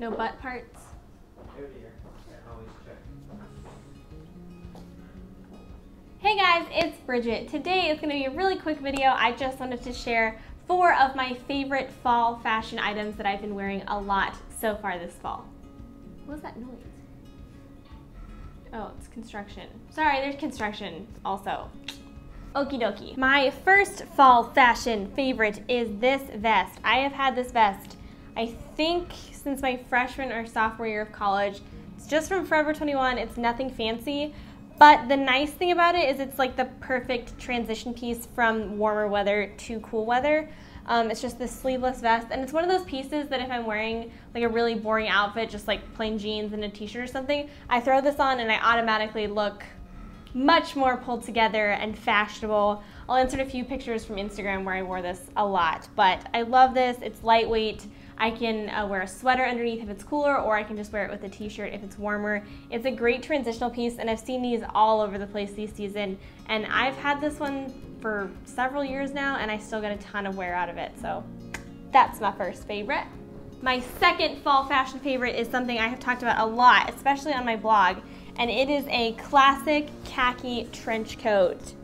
No butt parts? Oh dear. Always check. Hey guys, it's Bridget. Today is going to be a really quick video. I just wanted to share four of my favorite fall fashion items that I've been wearing a lot so far this fall. What was that noise? Oh, it's construction. Sorry, there's construction also. Okie dokie. My first fall fashion favorite is this vest. I have had this vest, I think, since my freshman or sophomore year of college. It's just from Forever 21. It's nothing fancy. But the nice thing about it is it's like the perfect transition piece from warmer weather to cool weather. Um, it's just this sleeveless vest, and it's one of those pieces that if I'm wearing like a really boring outfit, just like plain jeans and a t-shirt or something, I throw this on and I automatically look much more pulled together and fashionable. I'll insert a few pictures from Instagram where I wore this a lot, but I love this. It's lightweight. I can uh, wear a sweater underneath if it's cooler, or I can just wear it with a t-shirt if it's warmer. It's a great transitional piece, and I've seen these all over the place this season, and I've had this one for several years now, and I still get a ton of wear out of it, so that's my first favorite. My second fall fashion favorite is something I have talked about a lot, especially on my blog, and it is a classic khaki trench coat.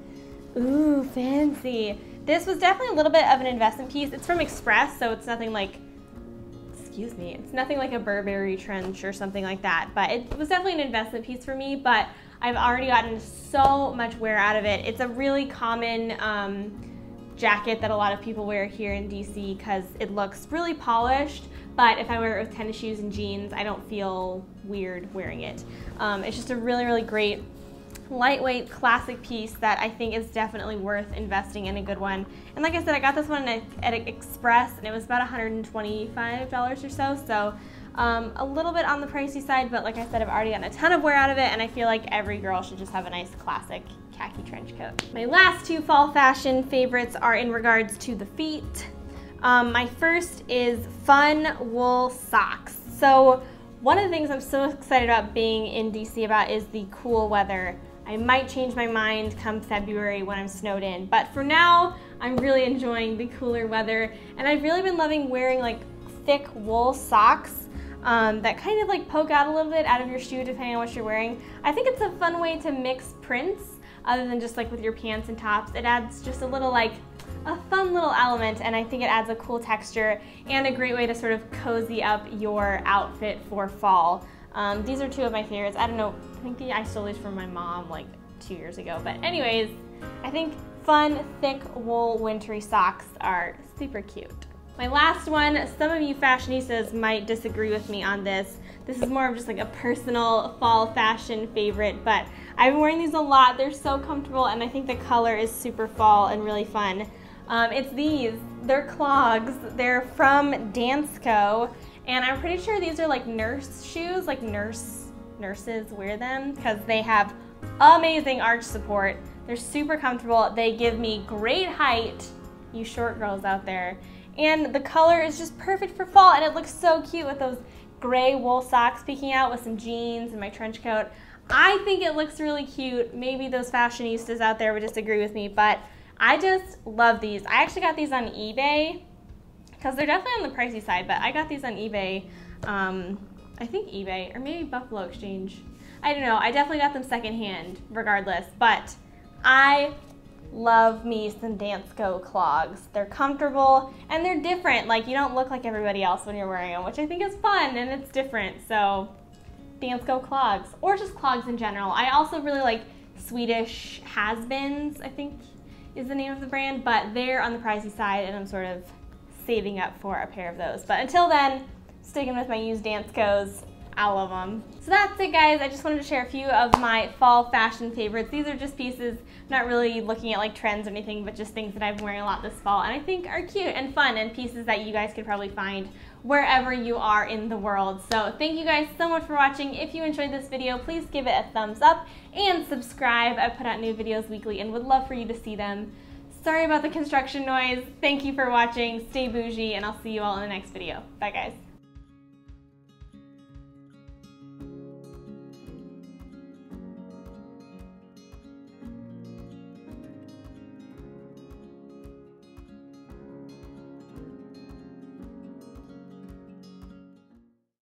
Ooh, fancy. This was definitely a little bit of an investment piece. It's from Express, so it's nothing like excuse me, it's nothing like a Burberry trench or something like that, but it was definitely an investment piece for me, but I've already gotten so much wear out of it. It's a really common um, jacket that a lot of people wear here in DC because it looks really polished, but if I wear it with tennis shoes and jeans, I don't feel weird wearing it. Um, it's just a really, really great lightweight classic piece that I think is definitely worth investing in a good one. And like I said, I got this one at, Express and it was about $125 or so. So um, a little bit on the pricey side, but like I said, I've already gotten a ton of wear out of it and I feel like every girl should just have a nice classic khaki trench coat. My last two fall fashion favorites are in regards to the feet. Um, my first is fun wool socks. So one of the things I'm so excited about being in DC about is the cool weather. I might change my mind come February when I'm snowed in, but for now, I'm really enjoying the cooler weather, and I've really been loving wearing like thick wool socks um, that kind of like poke out a little bit out of your shoe depending on what you're wearing. I think it's a fun way to mix prints other than just like with your pants and tops. It adds just a little like a fun little element and I think it adds a cool texture and a great way to sort of cozy up your outfit for fall. Um, these are two of my favorites. I don't know, I think I stole these from my mom like two years ago. But anyways, I think fun, thick wool wintry socks are super cute. My last one, some of you fashionistas might disagree with me on this. This is more of just like a personal fall fashion favorite, but I've been wearing these a lot. They're so comfortable and I think the color is super fall and really fun. Um, it's these, they're clogs. They're from Dansko and I'm pretty sure these are like nurse shoes, like nurse nurses wear them because they have amazing arch support. They're super comfortable. They give me great height, you short girls out there. And the color is just perfect for fall and it looks so cute with those gray wool socks peeking out with some jeans and my trench coat. I think it looks really cute. Maybe those fashionistas out there would disagree with me, but I just love these. I actually got these on eBay because they're definitely on the pricey side, but I got these on eBay. Um, I think eBay or maybe Buffalo Exchange. I don't know. I definitely got them secondhand regardless, but I love me some Dansko clogs. They're comfortable and they're different. Like you don't look like everybody else when you're wearing them, which I think is fun and it's different. So Dansko clogs or just clogs in general. I also really like Swedish Hasbeens, I think is the name of the brand, but they're on the pricey side and I'm sort of saving up for a pair of those. But until then, sticking with my used Danskos. I love them. So that's it guys. I just wanted to share a few of my fall fashion favorites. These are just pieces, not really looking at like trends or anything, but just things that I've been wearing a lot this fall and I think are cute and fun and pieces that you guys could probably find wherever you are in the world. So thank you guys so much for watching. If you enjoyed this video, please give it a thumbs up and subscribe. I put out new videos weekly and would love for you to see them. Sorry about the construction noise. Thank you for watching. Stay bougie, and I'll see you all in the next video. Bye, guys.